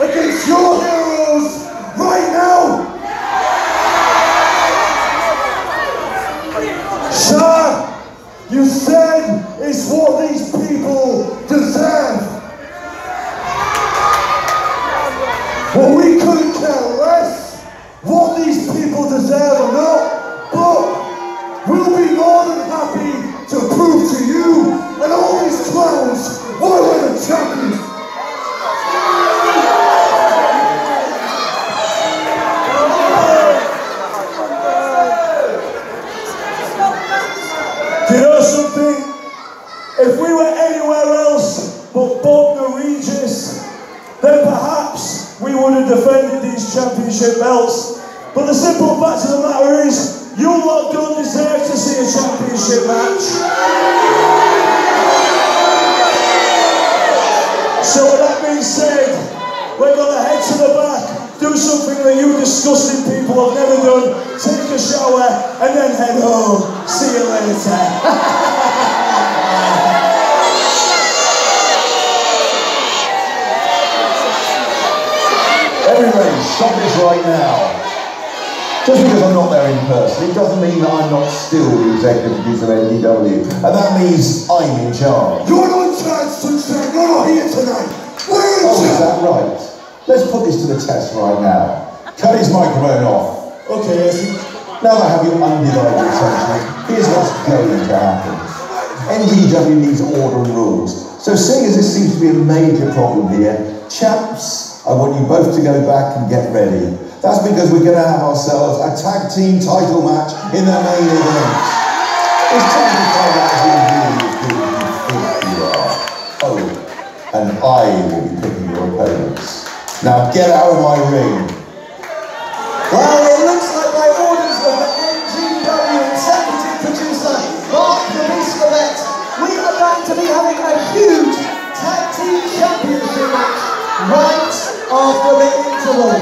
against your heroes right now? Sir, you said it's what these people deserve. Well, we couldn't care would have defended these championship belts. But the simple fact of the matter is, you lot don't deserve to see a championship match. So with that being said, we're going to head to the back, do something that you disgusting people have never done, take a shower, and then head home. See you later. stop this right now. Just because I'm not there in person, it doesn't mean that I'm not still the executive producer of NGW. And that means I'm in charge. You're not in charge, Sunshine. You're not here tonight. We're in Oh, is that right? Let's put this to the test right now. Cut his microphone off. Okay. Now that I have your undivided attention, here's what's going to happen. NGW needs order and rules. So seeing as this seems to be a major problem here, chaps, I want you both to go back and get ready. That's because we're going to have ourselves a tag team title match in the main event. It's time to find out who you, think you are. Oh, and I will be picking your opponents. Now get out of my ring. Well, it looks like my orders of the NGW executive producer, Mark the Beast Levette. We are going to be having a huge tag team championship match right Excellent.